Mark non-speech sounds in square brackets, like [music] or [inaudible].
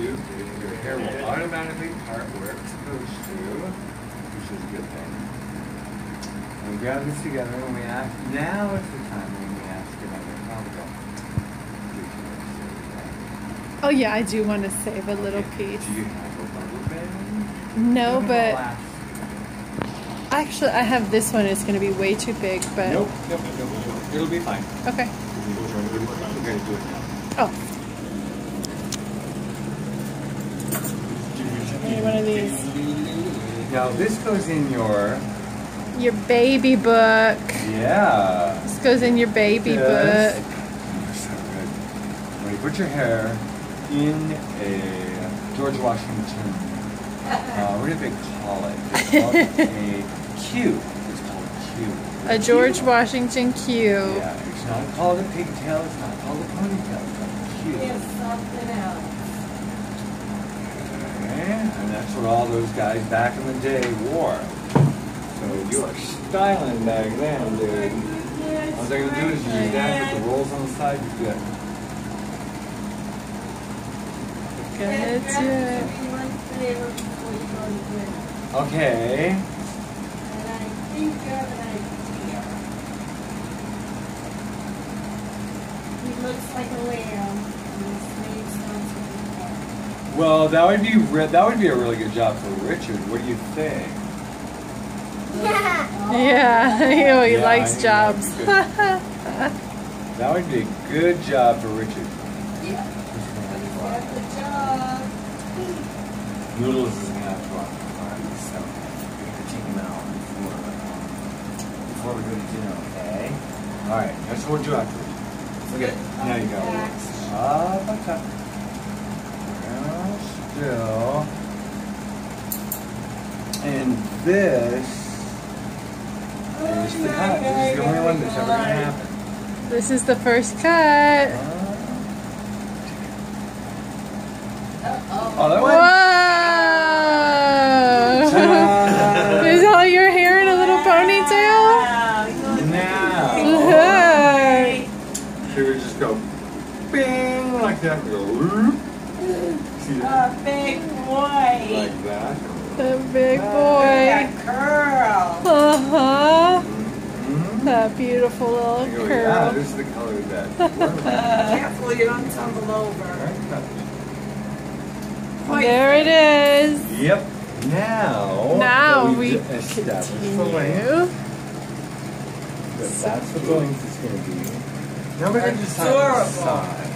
do, your hair will automatically part where it's supposed to, which is a good thing. And we grab this together and we ask, now is the time when we ask another comical. Oh yeah, I do want to save a little piece. Do you have a rubber band? No, but actually I have this one. It's going to be way too big, but Nope, nope, nope, nope. It'll be fine. okay. We're gonna do it now. Oh, Maybe one of these. Now this goes in your Your baby book. yeah. This goes in your baby Yes. book. You're so good. When you put your hair in a George Washington, uh, what do they call it? It's [laughs] called a queue. It's called a queue. A George Washington queue. Yeah, it's not called a pigtail. It's not called a ponytail. It's called a queue. There's something else. Okay, and that's what all those guys back in the day wore. So you are styling back then, dude. All they're gonna do is use that with the rolls on the side. You're good. Okay. He looks like a lamb, and his name sounds like a cat. Well, that would be re- that would be a really good job for Richard. What do you think? [laughs] Yeah. Yeah, you know, he Yeah, likes I jobs. know, That would be a good job for Richard. Yeah. He's got the job. Noodles is gonna have to go the farm, so we have to take him out before um, before we go to dinner. Okay. All right. That's what we'll do afterwards. Look at now you go. Up, up, up. Well, still. And this is the cut. This is the only one that's ever gonna happen. This is the first cut. Oh, that Whoa! Ta-da! [laughs] Is all your hair in a little ponytail? one. So we just go bing like that. We go whoop. See that? A big boy. Like that. The big Look boy. at that curl. Uh huh. Mhm. That beautiful little go, Yeah, curl. this is the color of that. [laughs] Careful you don't tumble over. There it is. Yep. Now. Now we we've established the length, continue. that's what the length is going to be. Now we're going to decide the Adorable. size.